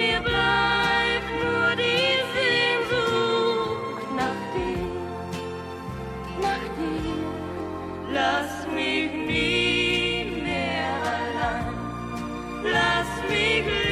mir bleibt nur die Sehnsucht nach dir, nach dir. Lass mich nie mehr allein, lass mich leben.